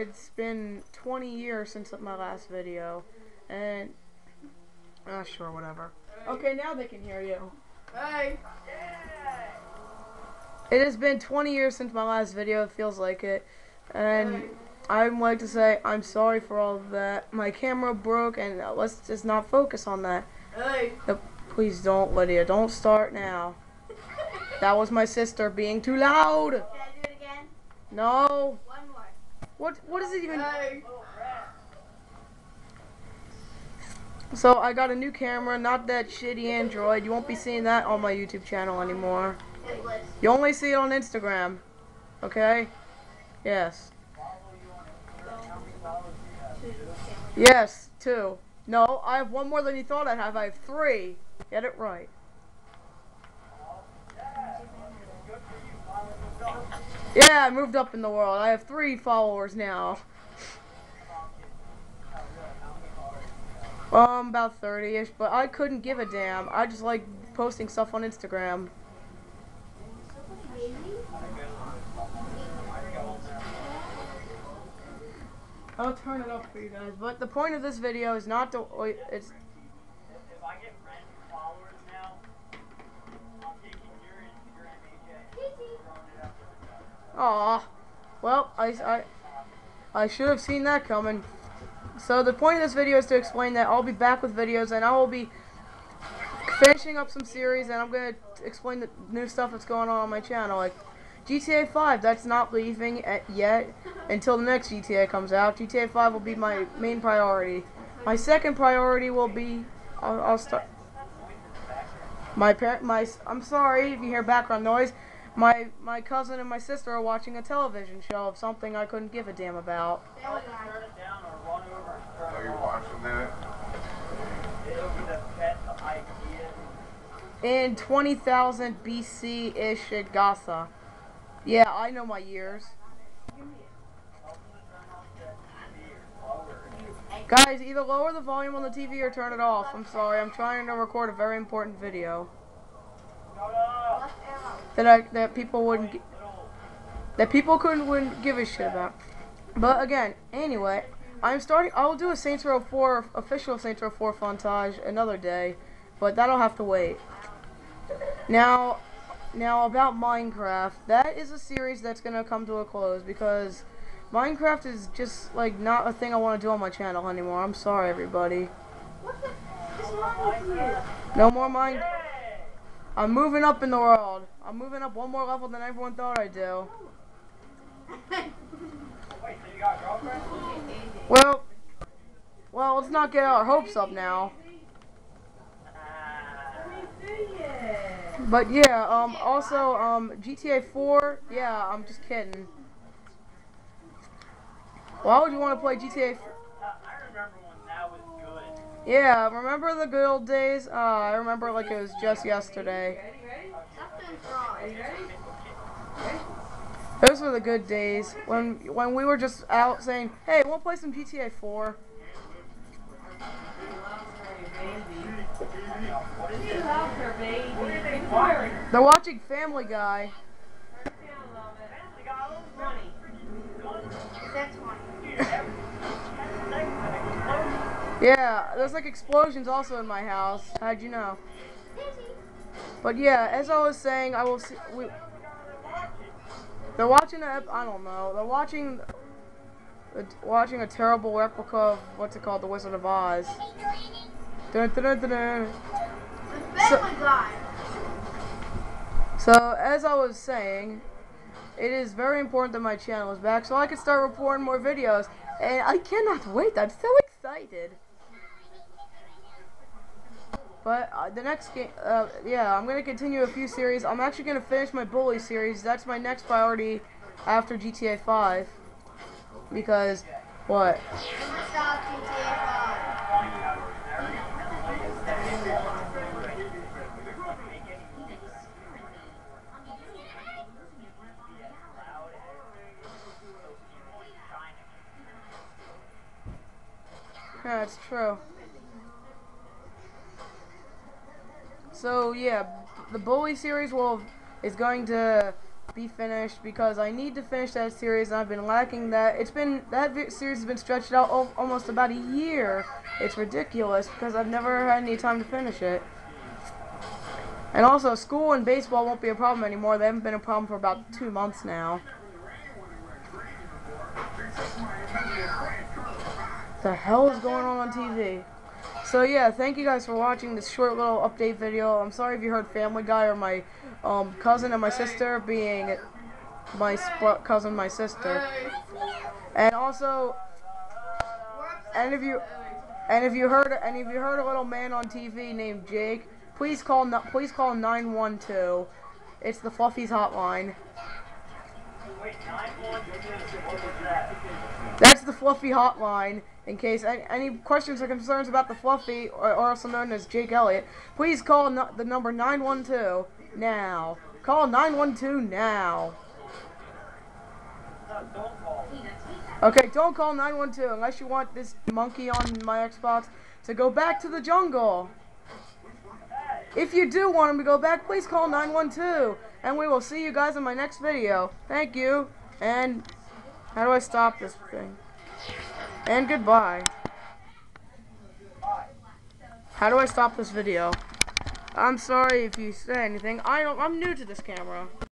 it's been 20 years since my last video, and uh, sure, whatever. Okay, now they can hear you. Hey. It has been 20 years since my last video. It feels like it, and I'd like to say I'm sorry for all of that. My camera broke, and uh, let's just not focus on that. Hey. Uh, Please don't, Lydia. Don't start now. That was my sister being too loud. Can I do it again? No. What? What is it even? Hey. So I got a new camera, not that shitty Android. You won't be seeing that on my YouTube channel anymore. You only see it on Instagram. Okay? Yes. Yes, two. No, I have one more than you thought I'd have. I have three. Get it right. Yeah, I moved up in the world. I have three followers now. Um, about 30-ish, but I couldn't give a damn. I just like posting stuff on Instagram. I'll turn it up for you guys, but the point of this video is not to, it's, aw, well, I, I, I should have seen that coming. So the point of this video is to explain that I'll be back with videos, and I will be finishing up some series, and I'm going to explain the new stuff that's going on on my channel, like GTA 5, that's not leaving yet until the next GTA comes out. GTA 5 will be my main priority. My second priority will be, I'll, I'll start, my parent, my, I'm sorry if you hear background noise, my, my cousin and my sister are watching a television show of something I couldn't give a damn about. Tell them to turn it down or run over and turn Are you watching that? It'll be the pet idea. In 20,000 BC-ish at Gaza. Yeah, I know my years. Guys, either lower the volume on the TV or turn it off. I'm sorry, I'm trying to record a very important video that I that people wouldn't that people couldn't wouldn't give a shit about. But again, anyway, I'm starting. I'll do a Saints Row 4 official Saints Row 4 fontage another day, but that'll have to wait. Now, now about Minecraft, that is a series that's gonna come to a close because Minecraft is just like not a thing I want to do on my channel anymore. I'm sorry, everybody. What the is wrong with you? No more Minecraft. I'm moving up in the world. I'm moving up one more level than everyone thought I'd do. Well, well, let's not get our hopes up now. But yeah, um, also, um, GTA 4, yeah, I'm just kidding. Why would you want to play GTA? f- Uh, I remember when that was good. Yeah, remember the good old days? Uh, I remember like it was just yesterday. Those were the good days when when we were just out saying, "Hey, we'll play some GTA 4." They're watching Family Guy. Yeah, there's like explosions also in my house. How'd you know? But yeah, as I was saying, I will see. We, they're watching a. I don't know. They're watching. uh, Watching a terrible replica of what's it called, The Wizard of Oz. Dun, dun, dun, dun. The. So, as I was saying, it is very important that my channel is back so I can start reporting more videos. And I cannot wait. I'm so excited. But uh, the next game, uh, yeah, I'm to continue a few series. I'm actually to finish my Bully series. That's my next priority after GTA 5. Because, what? Stop GTA 5. Yeah, it's true. So yeah, the Bully series will is going to be finished because I need to finish that series and I've been lacking that. It's been that series has been stretched out al- almost about a year. It's ridiculous because I've never had any time to finish it. And also, school and baseball won't be a problem anymore. They haven't been a problem for about two months now. The hell is going on on TV? So yeah, thank you guys for watching this short little update video. I'm sorry if you heard Family Guy or my um, cousin and my sister being my cousin, my sister, and also and if you and if you heard and if you heard a little man on TV named Jake, please call please call 912. It's the Fluffy's hotline. Wait, 912. That's the Fluffy hotline. In case any, questions or concerns about the Fluffy, or, also known as Jake Elliott, please call the number 912 now. Call 912 now. Okay, don't call 912 unless you want this monkey on my Xbox to go back to the jungle. If you do want him to go back, please call 912. And we will see you guys in my next video. Thank you. And how do I stop this thing? And goodbye. How do I stop this video? I'm sorry if you say anything. I don't, I'm new to this camera.